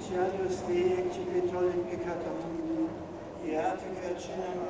Ciados Dei, ecce petrolem peccatum, iate carcinam adiuvo